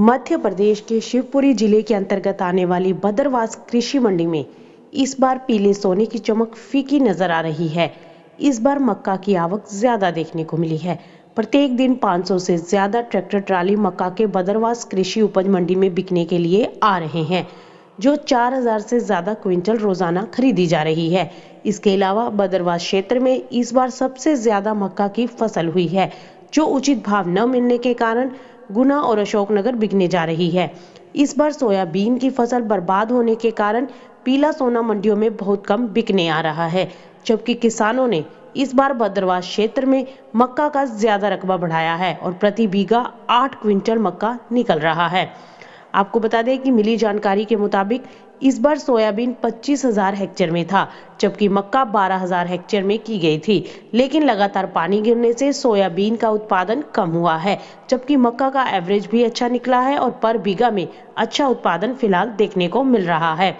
मध्य प्रदेश के शिवपुरी ज़िले के अंतर्गत आने वाली बदरवास कृषि मंडी में इस बार पीले सोने की चमक फीकी नज़र आ रही है। इस बार मक्का की आवक ज़्यादा देखने को मिली है। प्रत्येक दिन 500 से ज़्यादा ट्रैक्टर ट्राली मक्का के बदरवास कृषि उपज मंडी में बिकने के लिए आ रहे हैं, जो 4000 से ज़्यादा क्विंटल रोज़ाना खरीदी जा रही है। इसके अलावा बदरवास क्षेत्र में इस बार सबसे ज़्यादा मक्का की फ़सल हुई है, जो उचित भाव न मिलने के कारण गुना और अशोकनगर बिकने जा रही है। इस बार सोयाबीन की फ़सल बर्बाद होने के कारण पीला सोना मंडियों में बहुत कम बिकने आ रहा है, जबकि किसानों ने इस बार भद्रवास क्षेत्र में मक्का का ज़्यादा रकबा बढ़ाया है और प्रति बीघा आठ क्विंटल मक्का निकल रहा है। आपको बता दें कि मिली जानकारी के मुताबिक इस बार सोयाबीन पच्चीस हज़ार हेक्टेयर में था, जबकि मक्का बारह हज़ार हेक्टेयर में की गई थी। लेकिन लगातार पानी गिरने से सोयाबीन का उत्पादन कम हुआ है, जबकि मक्का का एवरेज भी अच्छा निकला है और पर बीघा में अच्छा उत्पादन फ़िलहाल देखने को मिल रहा है।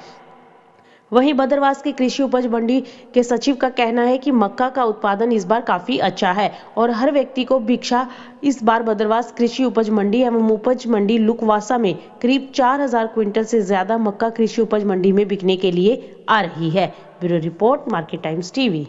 वहीं बदरवास के कृषि उपज मंडी के सचिव का कहना है कि मक्का का उत्पादन इस बार काफ़ी अच्छा है और हर व्यक्ति को भिक्षा इस बार बदरवास कृषि उपज मंडी एवं उपज मंडी लुकवासा में करीब 4000 क्विंटल से ज़्यादा मक्का कृषि उपज मंडी में बिकने के लिए आ रही है। Bureau report, Market Times TV.